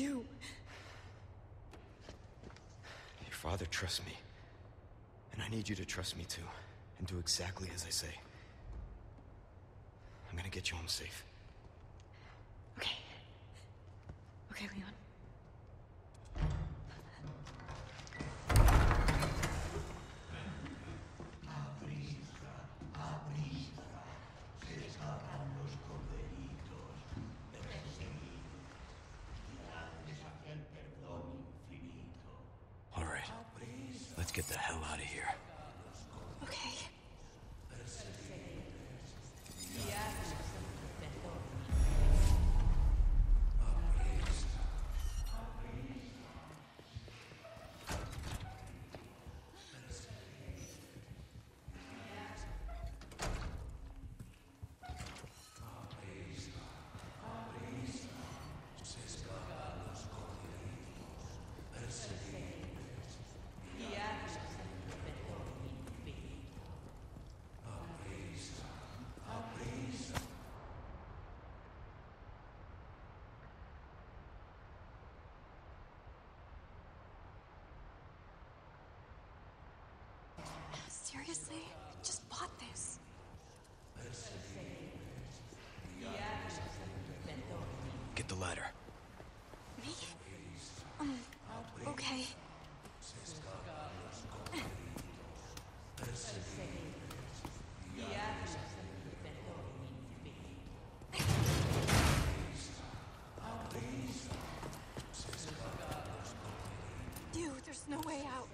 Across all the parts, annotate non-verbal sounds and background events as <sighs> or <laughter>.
do? Your father trusts me. And I need you to trust me too. And do exactly as I say. I'm gonna get you home safe. Okay. Okay, Leon. All right. Let's get the hell out of here. Okay. Seriously? Just bought this. Get the ladder. Me? Um, okay. Dude, there's no way out.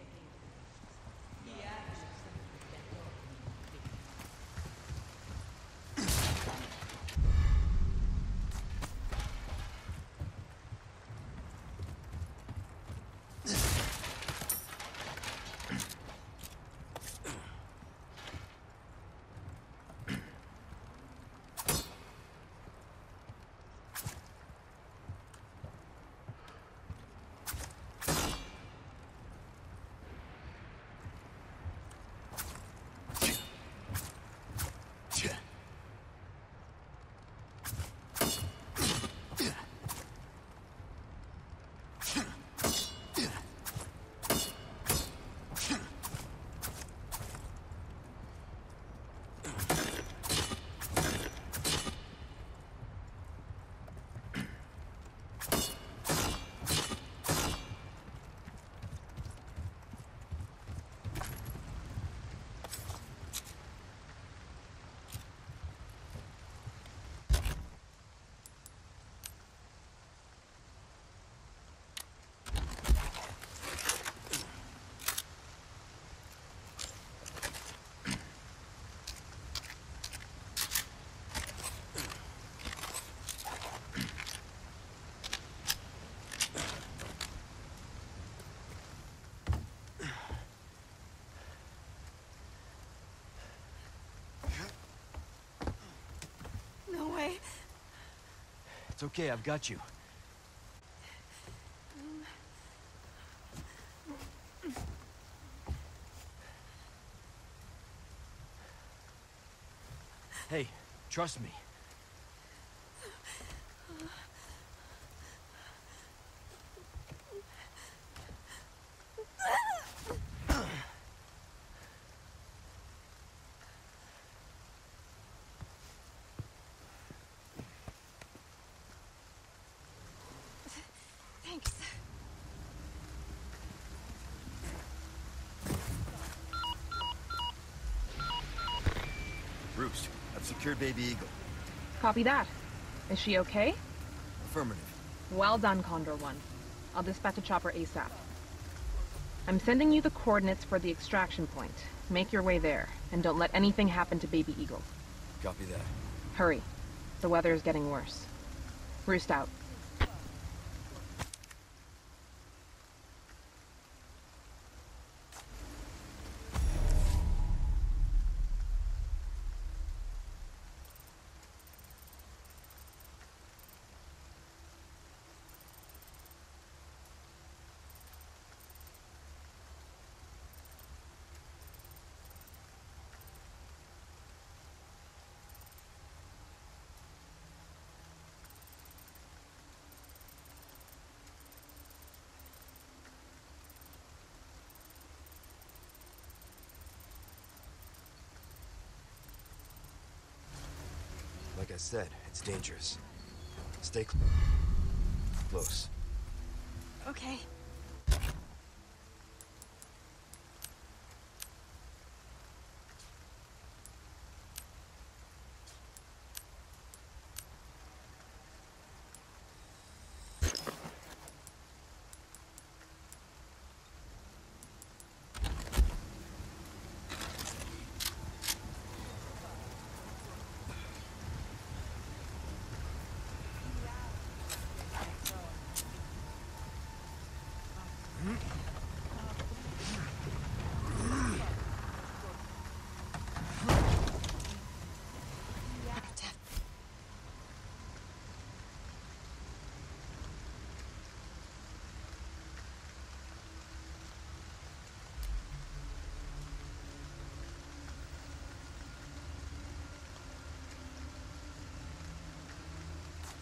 No way. It's okay, I've got you. Hey, trust me. Baby Eagle. Copy that. Is she okay? Affirmative. Well done, Condor 1. I'll dispatch a chopper ASAP. I'm sending you the coordinates for the extraction point. Make your way there, and don't let anything happen to Baby Eagle. Copy that. Hurry. The weather is getting worse. Roost out. I said, it's dangerous. Stay cl close. Okay.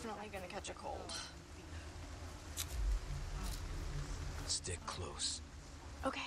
Definitely gonna catch a cold. Stick close. Okay.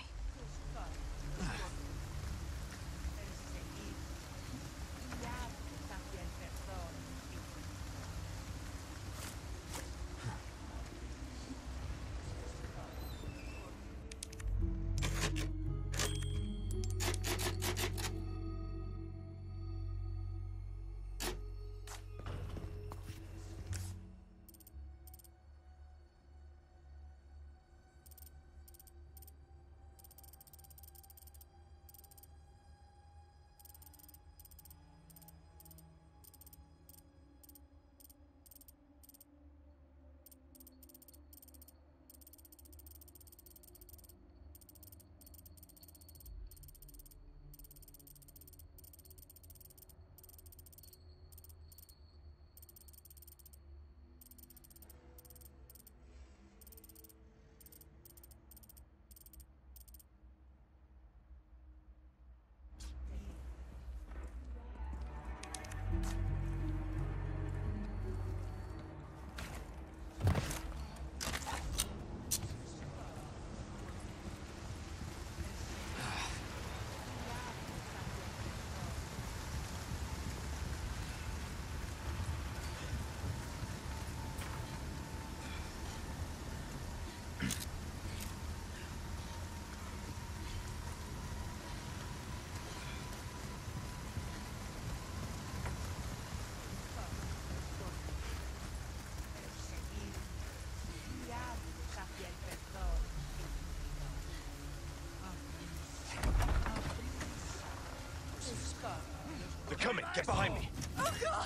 They're coming! Get behind me! Oh god!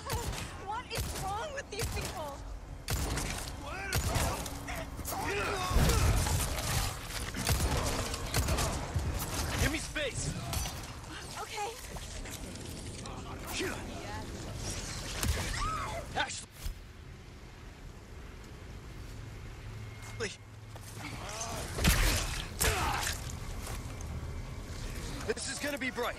What is wrong with these people? Give me space! Okay. Ashley! This is gonna be bright.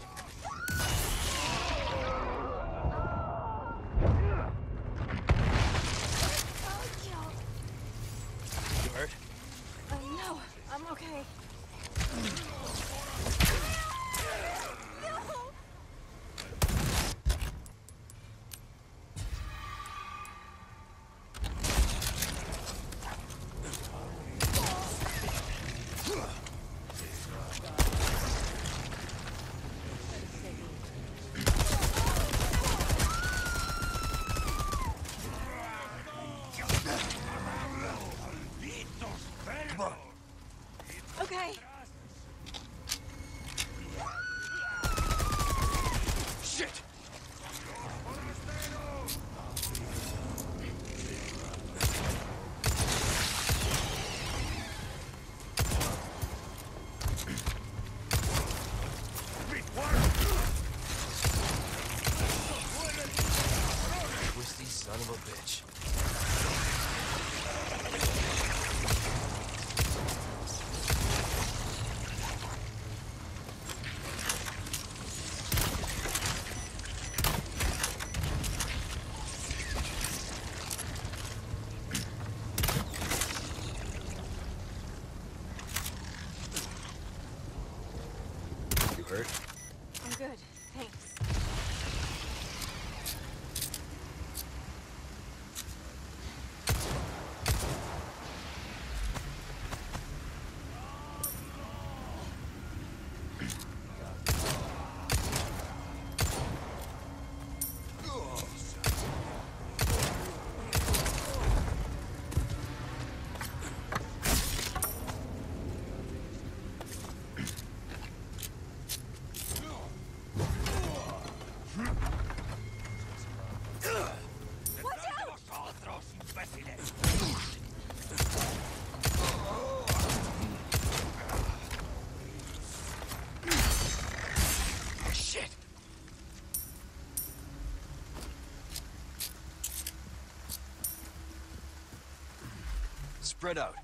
spread out.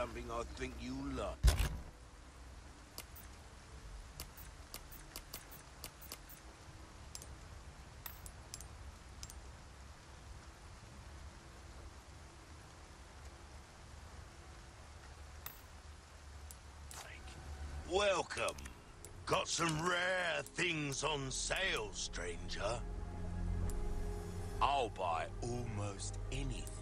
Something I think you like. Welcome. Got some rare things on sale, stranger. I'll buy almost anything.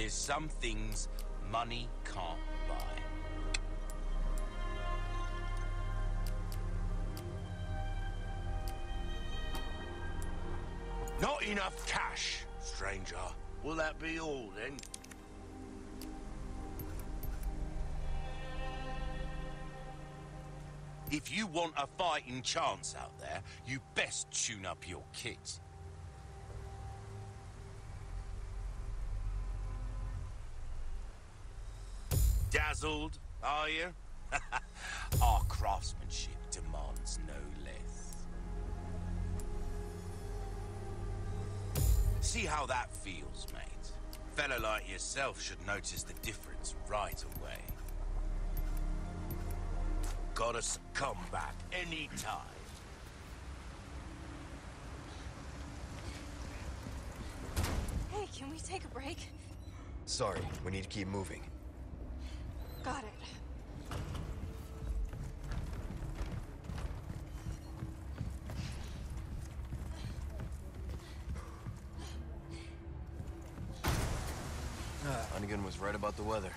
There's some things money can't buy. Not enough cash, stranger. Will that be all then? If you want a fighting chance out there, you best tune up your kit. Dazzled, are you? <laughs> Our craftsmanship demands no less. See how that feels, mate. Fellow like yourself should notice the difference right away. Gotta come back anytime. Hey, can we take a break? Sorry, we need to keep moving. Got it. Hunnigan was right about the weather.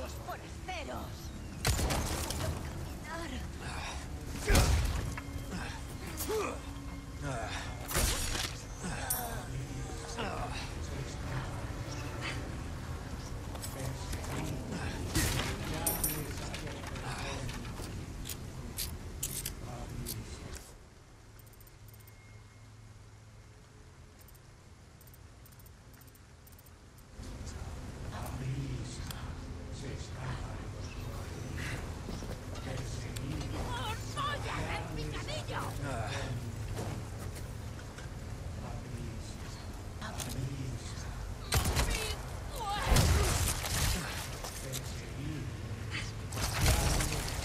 Los forasteros. Caminar.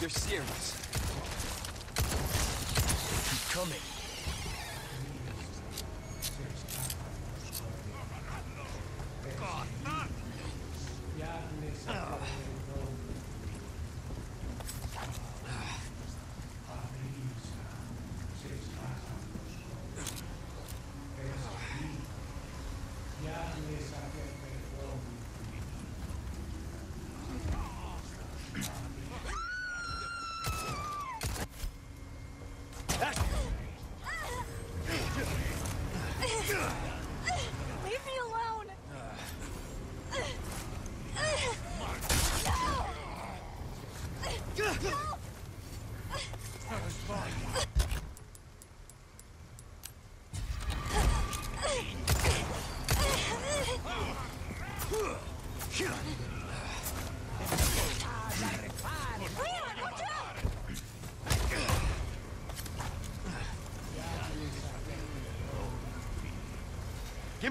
You're serious. Keep coming. Leave me alone! Leon, watch out!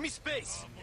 Give me space!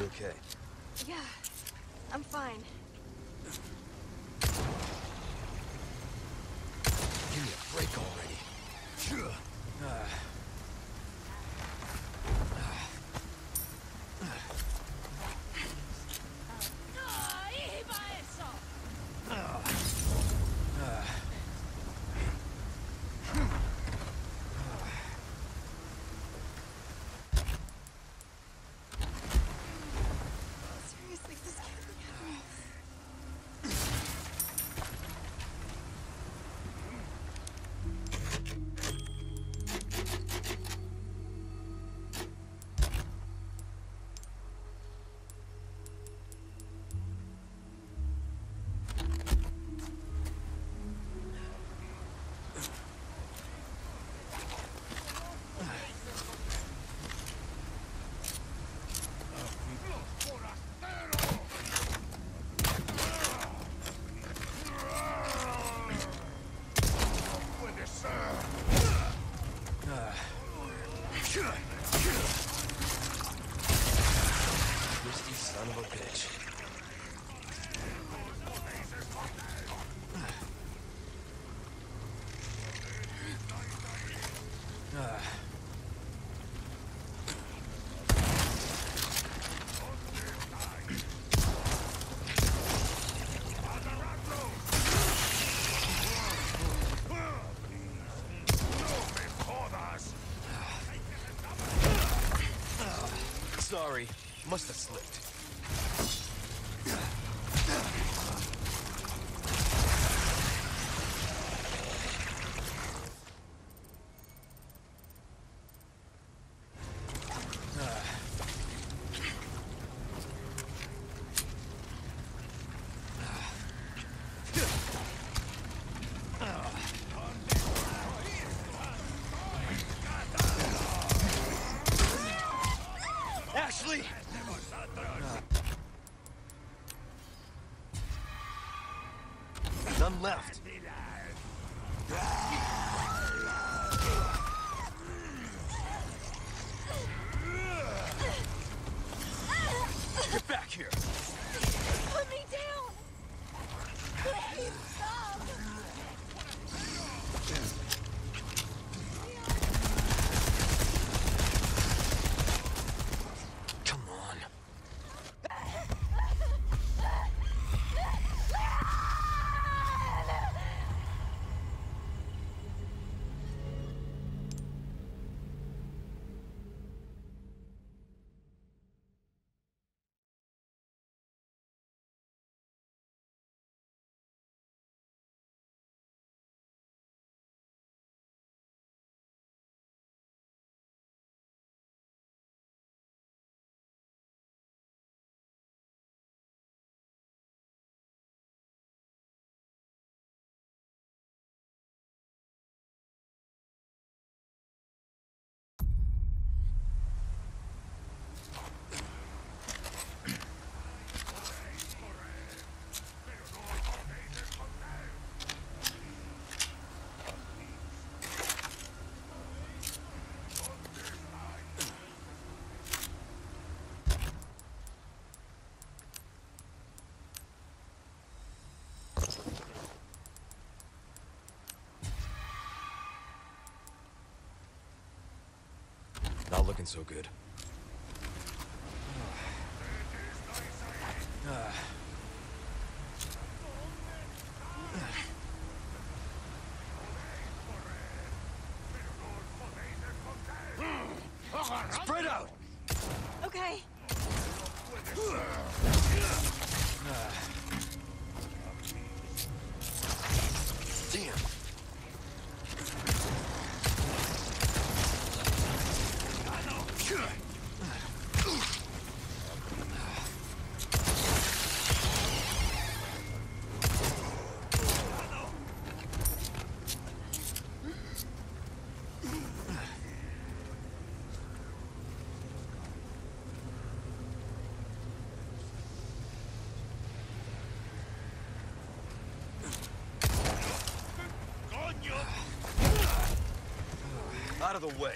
You okay? Yeah, I'm fine. Give me a break already. Seriously, <sighs> uh, Sorry, must have slipped. Left. Get back here! Put me down! Please stop! Come on. Looking so good. Spread out! Okay. Damn. Out of the way.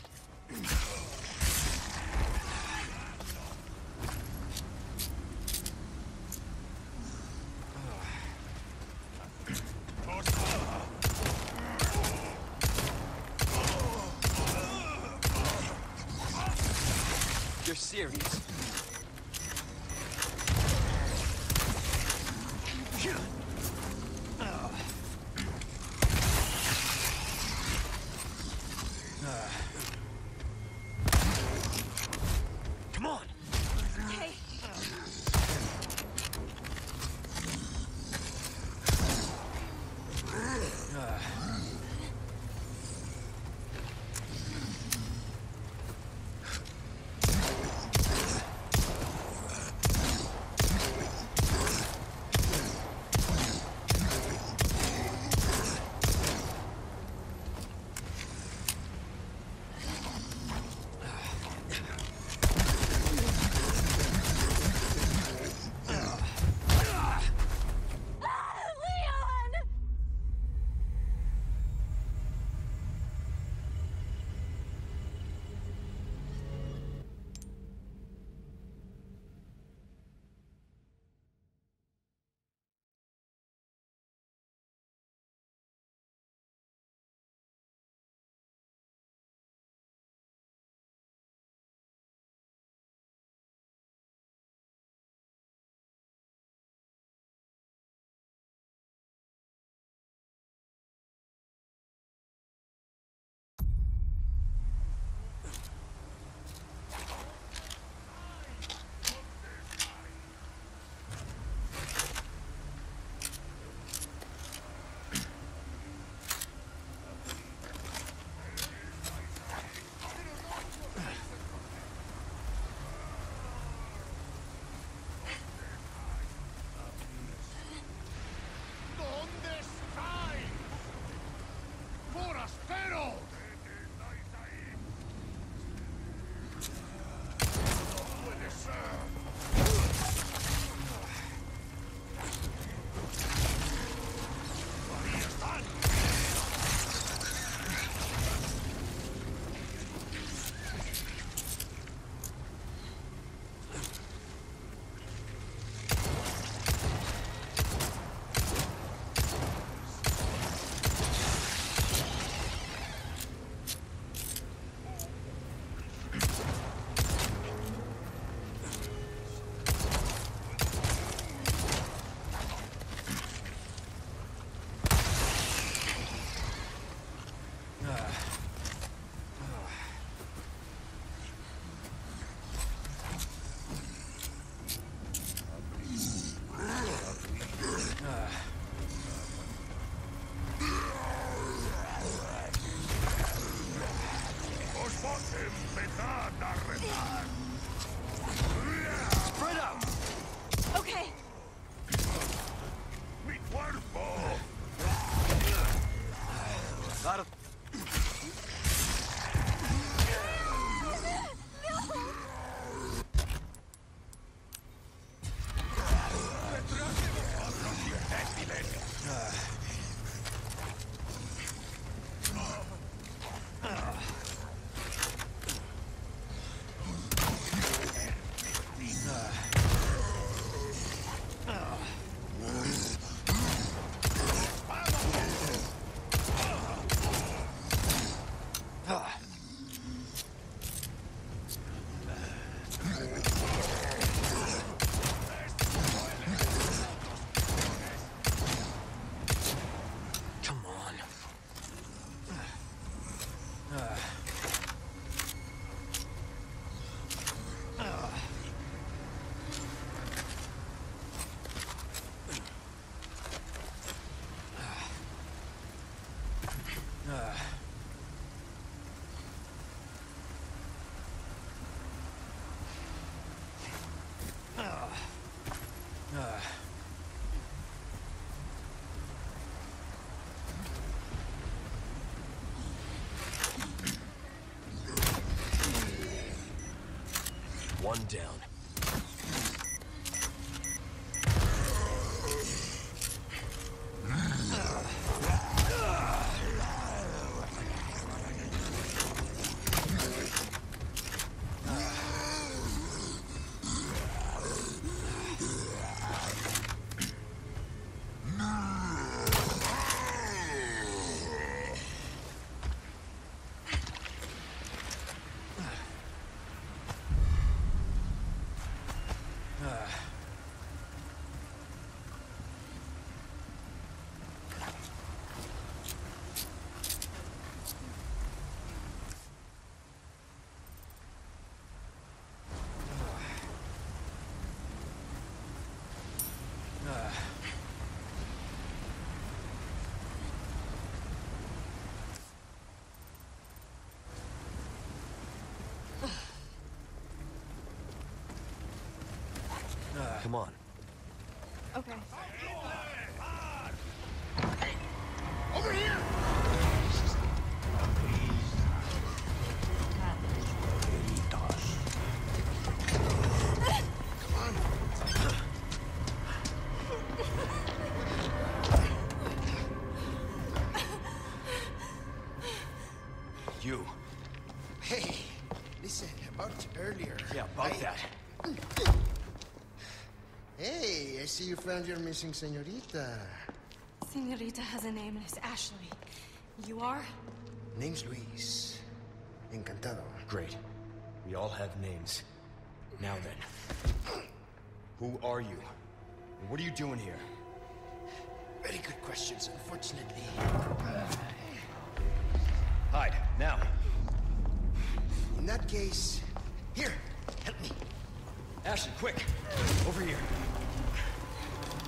One down. Come on. Okay. I see you found your missing senorita. Senorita has a name and it's Ashley. You are? Name's Luis. Encantado. Great. We all have names. Now then. Who are you? And what are you doing here? Very good questions, unfortunately. Uh, hide, now. In that case, here, help me. Ashley, quick! Over here.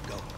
Go.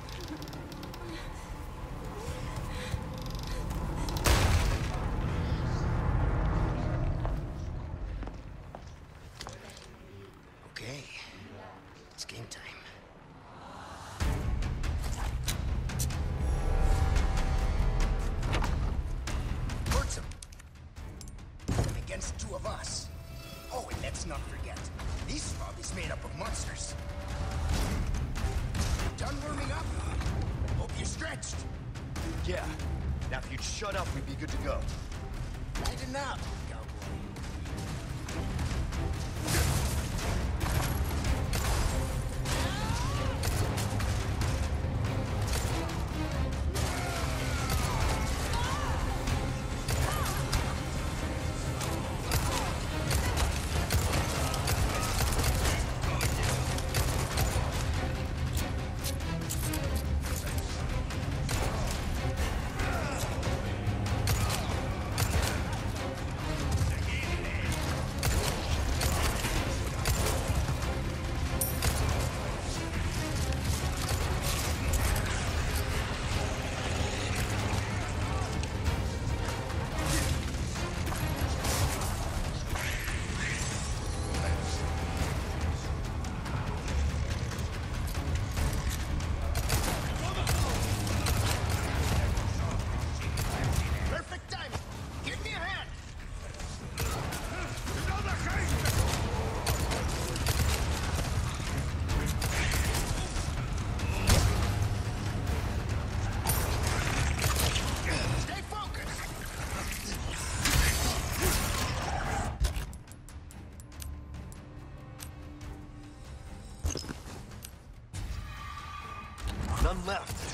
None left.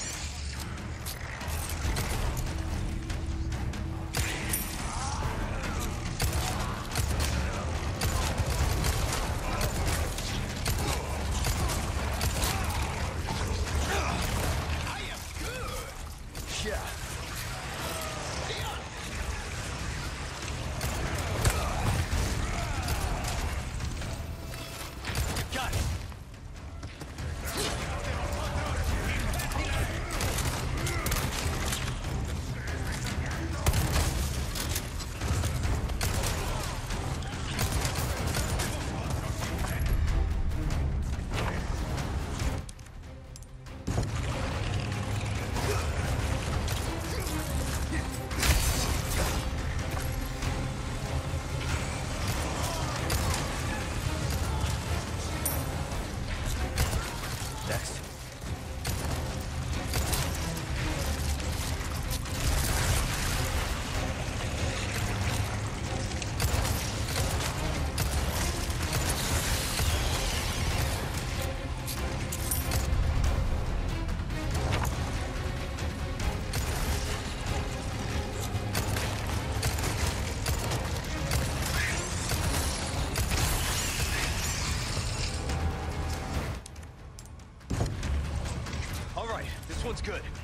This good.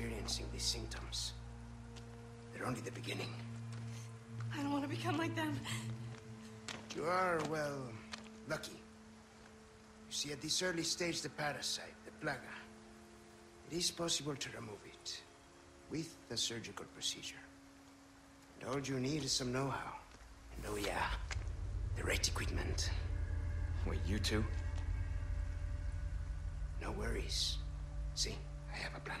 experiencing, these symptoms. They're only the beginning. I don't want to become like them. You are, well, lucky. You see, at this early stage, the parasite, the plaga, it is possible to remove it with the surgical procedure. And all you need is some know-how And Oh yeah, the right equipment. Wait, you two? No worries. See, I have a plan.